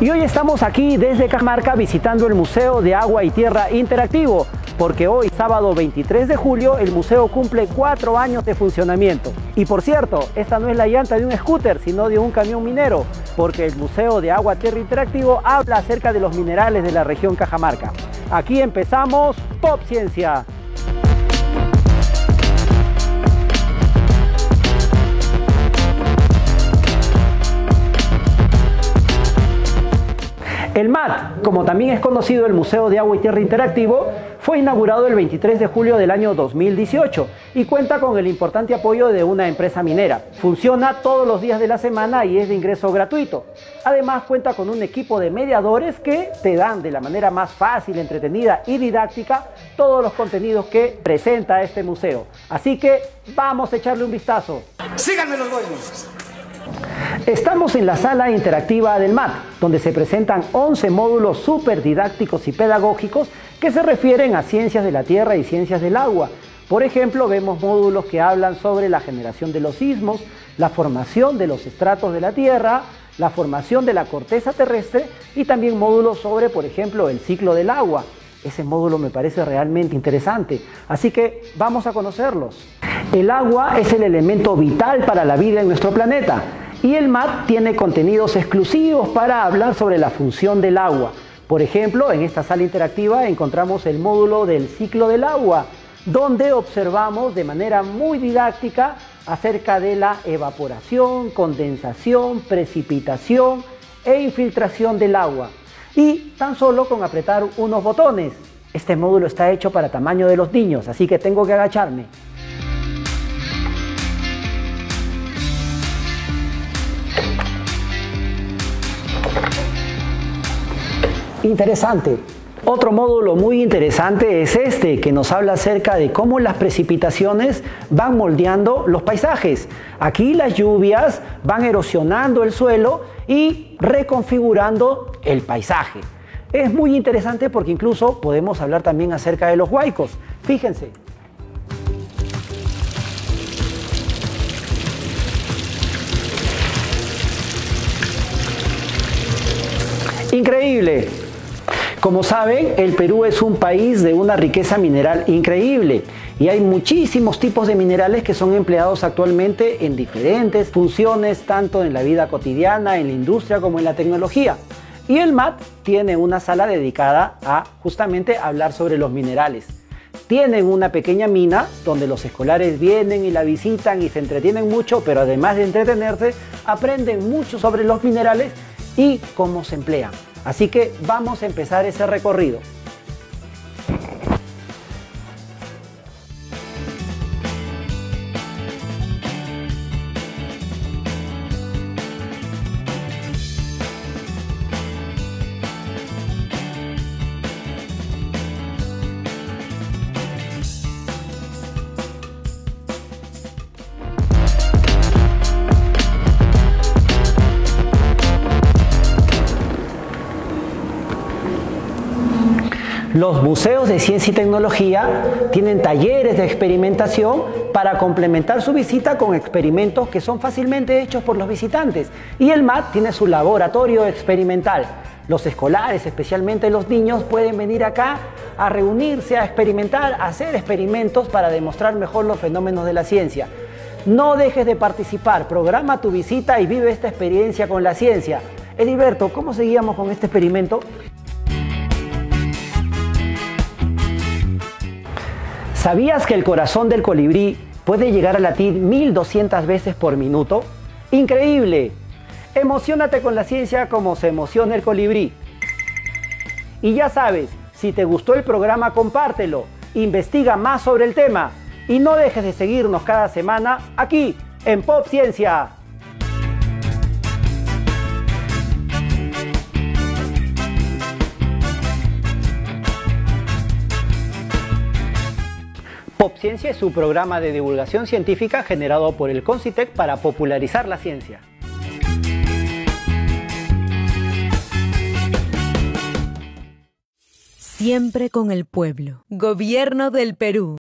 Y hoy estamos aquí desde Cajamarca visitando el Museo de Agua y Tierra Interactivo, porque hoy, sábado 23 de julio, el museo cumple cuatro años de funcionamiento. Y por cierto, esta no es la llanta de un scooter, sino de un camión minero, porque el Museo de Agua y Tierra Interactivo habla acerca de los minerales de la región Cajamarca. Aquí empezamos Pop Ciencia. El MAT, como también es conocido el Museo de Agua y Tierra Interactivo, fue inaugurado el 23 de julio del año 2018 y cuenta con el importante apoyo de una empresa minera. Funciona todos los días de la semana y es de ingreso gratuito. Además cuenta con un equipo de mediadores que te dan de la manera más fácil, entretenida y didáctica todos los contenidos que presenta este museo. Así que vamos a echarle un vistazo. Síganme los buenos. Estamos en la sala interactiva del MAT, donde se presentan 11 módulos súper didácticos y pedagógicos que se refieren a ciencias de la tierra y ciencias del agua. Por ejemplo, vemos módulos que hablan sobre la generación de los sismos, la formación de los estratos de la tierra, la formación de la corteza terrestre y también módulos sobre, por ejemplo, el ciclo del agua. Ese módulo me parece realmente interesante, así que vamos a conocerlos. El agua es el elemento vital para la vida en nuestro planeta y el MAT tiene contenidos exclusivos para hablar sobre la función del agua. Por ejemplo, en esta sala interactiva encontramos el módulo del ciclo del agua, donde observamos de manera muy didáctica acerca de la evaporación, condensación, precipitación e infiltración del agua. Y tan solo con apretar unos botones. Este módulo está hecho para tamaño de los niños, así que tengo que agacharme. Interesante. Otro módulo muy interesante es este, que nos habla acerca de cómo las precipitaciones van moldeando los paisajes. Aquí las lluvias van erosionando el suelo y reconfigurando el paisaje. Es muy interesante porque incluso podemos hablar también acerca de los huaicos. Fíjense. Increíble. Como saben, el Perú es un país de una riqueza mineral increíble y hay muchísimos tipos de minerales que son empleados actualmente en diferentes funciones, tanto en la vida cotidiana, en la industria como en la tecnología. Y el MAT tiene una sala dedicada a justamente hablar sobre los minerales. Tienen una pequeña mina donde los escolares vienen y la visitan y se entretienen mucho, pero además de entretenerse, aprenden mucho sobre los minerales y cómo se emplean. Así que vamos a empezar ese recorrido. Los museos de ciencia y tecnología tienen talleres de experimentación para complementar su visita con experimentos que son fácilmente hechos por los visitantes. Y el MAT tiene su laboratorio experimental. Los escolares, especialmente los niños, pueden venir acá a reunirse, a experimentar, a hacer experimentos para demostrar mejor los fenómenos de la ciencia. No dejes de participar, programa tu visita y vive esta experiencia con la ciencia. Ediberto, ¿cómo seguíamos con este experimento? ¿Sabías que el corazón del colibrí puede llegar a latir 1200 veces por minuto? ¡Increíble! Emocionate con la ciencia como se emociona el colibrí. Y ya sabes, si te gustó el programa, compártelo, investiga más sobre el tema y no dejes de seguirnos cada semana aquí en Pop Ciencia. PopCiencia es su programa de divulgación científica generado por el Concitec para popularizar la ciencia. Siempre con el pueblo. Gobierno del Perú.